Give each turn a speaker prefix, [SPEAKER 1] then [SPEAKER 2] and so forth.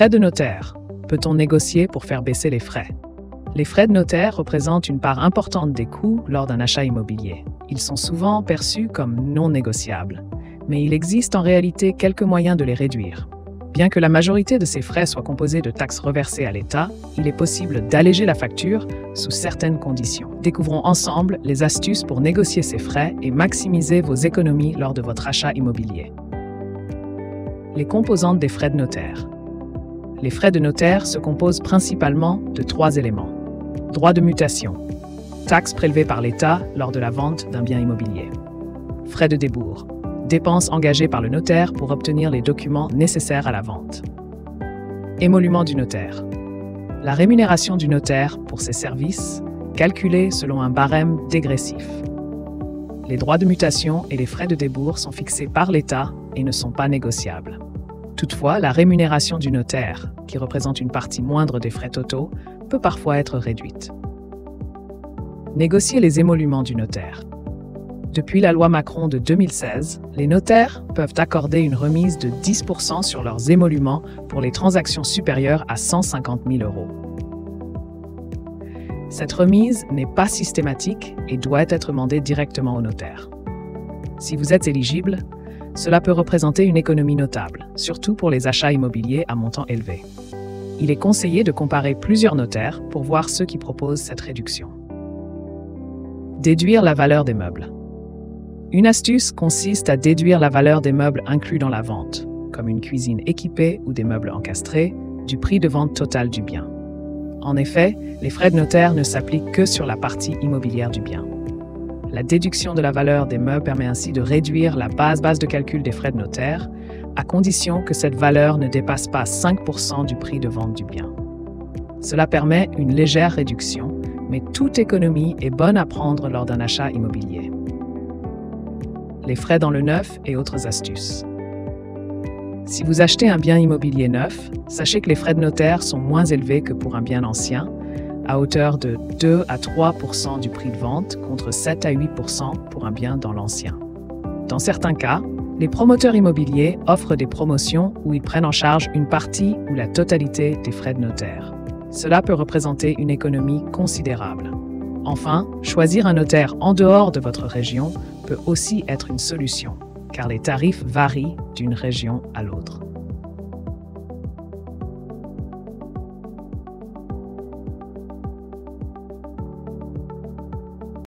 [SPEAKER 1] Frais de notaire. Peut-on négocier pour faire baisser les frais? Les frais de notaire représentent une part importante des coûts lors d'un achat immobilier. Ils sont souvent perçus comme non négociables, mais il existe en réalité quelques moyens de les réduire. Bien que la majorité de ces frais soient composés de taxes reversées à l'État, il est possible d'alléger la facture sous certaines conditions. Découvrons ensemble les astuces pour négocier ces frais et maximiser vos économies lors de votre achat immobilier. Les composantes des frais de notaire. Les frais de notaire se composent principalement de trois éléments. Droit de mutation, taxes prélevées par l'État lors de la vente d'un bien immobilier. Frais de débours, dépenses engagées par le notaire pour obtenir les documents nécessaires à la vente. Émolument du notaire. La rémunération du notaire pour ses services, calculée selon un barème dégressif. Les droits de mutation et les frais de débours sont fixés par l'État et ne sont pas négociables. Toutefois, la rémunération du notaire, qui représente une partie moindre des frais totaux, peut parfois être réduite. Négocier les émoluments du notaire. Depuis la loi Macron de 2016, les notaires peuvent accorder une remise de 10% sur leurs émoluments pour les transactions supérieures à 150 000 euros. Cette remise n'est pas systématique et doit être demandée directement au notaire. Si vous êtes éligible, cela peut représenter une économie notable, surtout pour les achats immobiliers à montant élevé. Il est conseillé de comparer plusieurs notaires pour voir ceux qui proposent cette réduction. Déduire la valeur des meubles. Une astuce consiste à déduire la valeur des meubles inclus dans la vente, comme une cuisine équipée ou des meubles encastrés, du prix de vente total du bien. En effet, les frais de notaire ne s'appliquent que sur la partie immobilière du bien. La déduction de la valeur des meubles permet ainsi de réduire la base base de calcul des frais de notaire, à condition que cette valeur ne dépasse pas 5% du prix de vente du bien. Cela permet une légère réduction, mais toute économie est bonne à prendre lors d'un achat immobilier les frais dans le neuf et autres astuces. Si vous achetez un bien immobilier neuf, sachez que les frais de notaire sont moins élevés que pour un bien ancien, à hauteur de 2 à 3% du prix de vente contre 7 à 8% pour un bien dans l'ancien. Dans certains cas, les promoteurs immobiliers offrent des promotions où ils prennent en charge une partie ou la totalité des frais de notaire. Cela peut représenter une économie considérable. Enfin, choisir un notaire en dehors de votre région peut aussi être une solution, car les tarifs varient d'une région à l'autre.